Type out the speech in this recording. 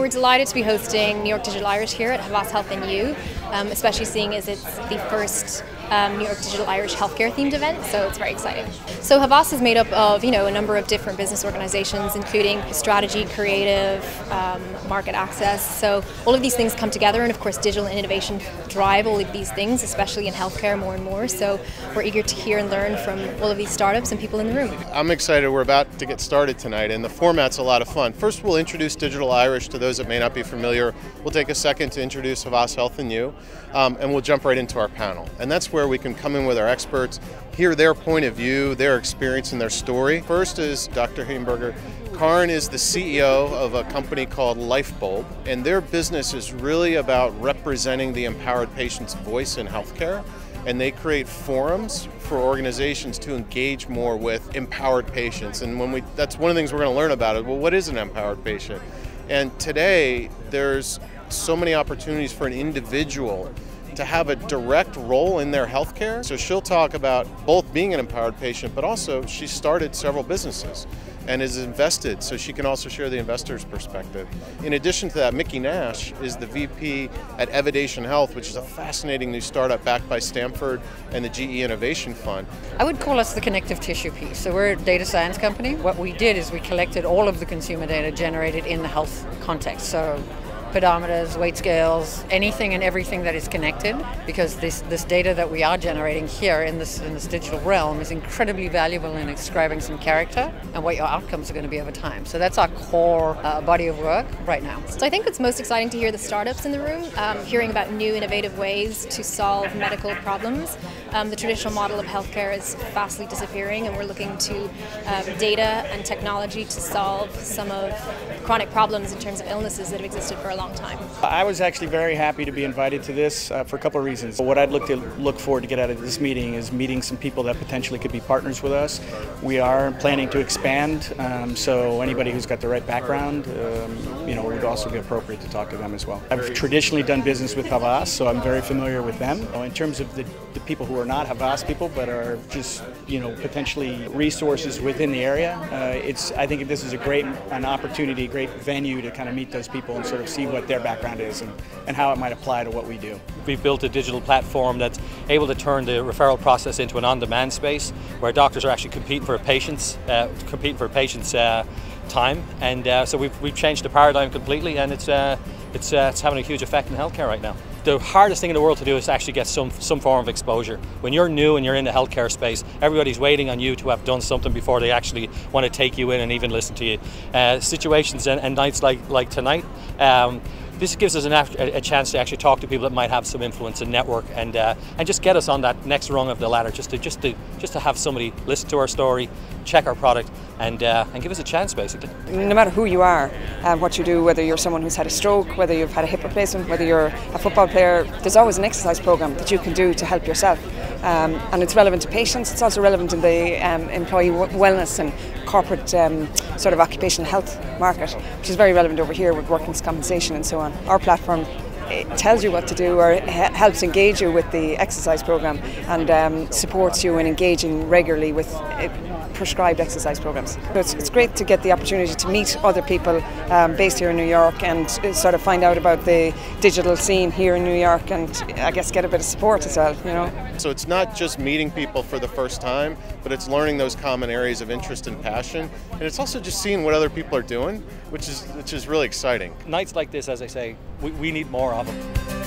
we're delighted to be hosting New York Digital Irish here at Havas Health and You, um, especially seeing as it's the first um, New York Digital Irish healthcare themed event, so it's very exciting. So Havas is made up of you know a number of different business organizations, including strategy, creative, um, market access. So all of these things come together, and of course, digital innovation drive all of these things, especially in healthcare more and more. So we're eager to hear and learn from all of these startups and people in the room. I'm excited. We're about to get started tonight, and the format's a lot of fun. First, we'll introduce Digital Irish to those that may not be familiar. We'll take a second to introduce Havas Health and You, um, and we'll jump right into our panel. And that's where we can come in with our experts, hear their point of view, their experience, and their story. First is Dr. Hehenberger. Karin is the CEO of a company called Lyfebulb, and their business is really about representing the empowered patient's voice in healthcare. And they create forums for organizations to engage more with empowered patients. And when we, that's one of the things we're going to learn about it. Well, what is an empowered patient? And today, there's so many opportunities for an individual to have a direct role in their healthcare. So she'll talk about both being an empowered patient, but also she started several businesses and is invested, so she can also share the investor's perspective. In addition to that, Mikki Nasch is the VP at Evidation Health, which is a fascinating new startup backed by Stanford and the GE Innovation Fund. I would call us the connective tissue piece. So we're a data science company. What we did is we collected all of the consumer data generated in the health context. So pedometers, weight scales, anything and everything that is connected, because this, this data that we are generating here in this in this digital realm is incredibly valuable in describing some character and what your outcomes are going to be over time. So that's our core uh, body of work right now. So I think it's most exciting to hear the startups in the room, um, hearing about new innovative ways to solve medical problems. Um, the traditional model of healthcare is vastly disappearing, and we're looking to um, data and technology to solve some of chronic problems in terms of illnesses that have existed for a long time. I was actually very happy to be invited to this uh, for a couple of reasons. What I'd look to look forward to get out of this meeting is meeting some people that potentially could be partners with us. We are planning to expand, um, so anybody who's got the right background, um, you know, would also be appropriate to talk to them as well. I've traditionally done business with Havas, so I'm very familiar with them. In terms of the, the people who are not Havas people, but are just, you know, potentially resources within the area, uh, it's. I think this is a great an opportunity, a great venue to kind of meet those people and sort of see what their background is and, and how it might apply to what we do. We've built a digital platform that's able to turn the referral process into an on-demand space where doctors are actually competing for a patients, uh, competing for patients' uh, time, and uh, so we've, we've changed the paradigm completely, and it's uh, it's uh, it's having a huge effect in healthcare right now. The hardest thing in the world to do is actually get some some form of exposure. When you're new and you're in the healthcare space, everybody's waiting on you to have done something before they actually want to take you in and even listen to you. Uh, situations and, and, nights like like tonight. Um, this gives us an, a chance to actually talk to people that might have some influence and network and uh, and just get us on that next rung of the ladder just to just to just to have somebody listen to our story check our product and uh, and give us a chance basically. No matter who you are and what you do whether you're someone who's had a stroke whether you've had a hip replacement whether you're a football player there's always an exercise program that you can do to help yourself um, and it's relevant to patients. It's also relevant in the um, employee wellness and corporate um, sort of occupational health market which is very relevant over here with workers compensation and so on. Our platform tells you what to do or helps engage you with the exercise program and um, supports you in engaging regularly with prescribed exercise programs. It's, it's, great to get the opportunity to meet other people um, based here in New York and sort of find out about the digital scene here in New York and I guess get a bit of support as well, you know. So it's not just meeting people for the first time, but it's learning those common areas of interest and passion, and it's also just seeing what other people are doing, which is which is really exciting. Nights like this, as I say, we, we need more of them.